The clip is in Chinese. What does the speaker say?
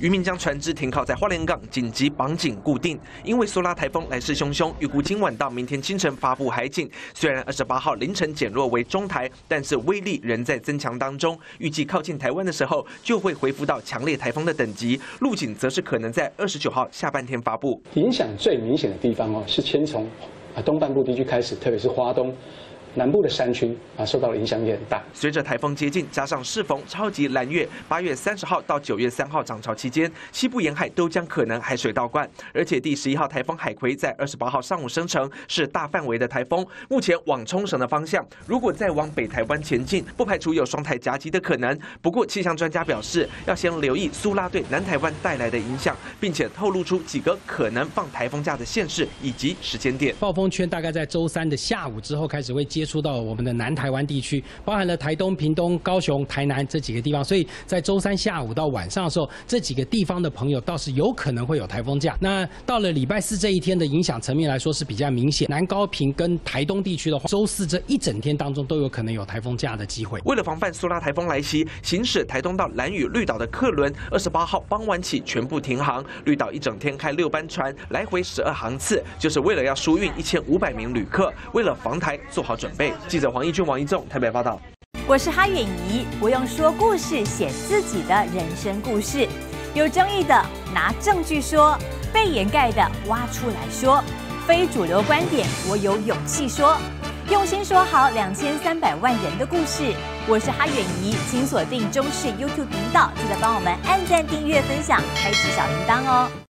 渔民将船只停靠在花莲港，紧急绑紧固定。因为苏拉台风来势汹汹，预估今晚到明天清晨发布海警。虽然二十八号凌晨减弱为中台，但是威力仍在增强当中。预计靠近台湾的时候，就会恢复到强烈台风的等级。陆警则是可能在二十九号下半天发布。影响最明显的地方哦，是先从啊东半部地区开始，特别是花东。南部的山区啊，受到的影响也很大。随着台风接近，加上适逢超级蓝月，八月三十号到九月三号涨潮期间，西部沿海都将可能海水倒灌。而且第十一号台风海葵在二十八号上午生成，是大范围的台风，目前往冲绳的方向。如果再往北台湾前进，不排除有双台夹击的可能。不过气象专家表示，要先留意苏拉对南台湾带来的影响，并且透露出几个可能放台风假的县市以及时间点。暴风圈大概在周三的下午之后开始会接接触到我们的南台湾地区，包含了台东、屏东、高雄、台南这几个地方，所以在周三下午到晚上的时候，这几个地方的朋友倒是有可能会有台风假。那到了礼拜四这一天的影响层面来说是比较明显，南高平跟台东地区的话，周四这一整天当中都有可能有台风假的机会。为了防范苏拉台风来袭，行驶台东到兰屿绿岛的客轮，二十八号傍晚起全部停航，绿岛一整天开六班船，来回十二航次，就是为了要输运一千五百名旅客，为了防台做好准备。记者黄义俊、王一仲台北报道。我是哈远怡，我用说故事，写自己的人生故事。有争议的拿证据说，被掩盖的挖出来说，非主流观点我有勇气说，用心说好两千三百万人的故事。我是哈远怡，请锁定中视 YouTube 频道，记得帮我们按赞、订阅、分享、开启小铃铛哦。